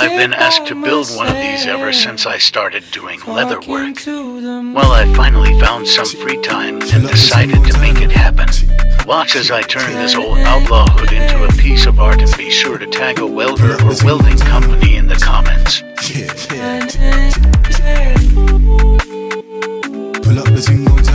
I've been asked to build one of these ever since I started doing leather work. Well, I finally found some free time and decided to make it happen. Watch as I turn this old outlaw hood into a piece of art and be sure to tag a welder or welding company in the comments. Pull up the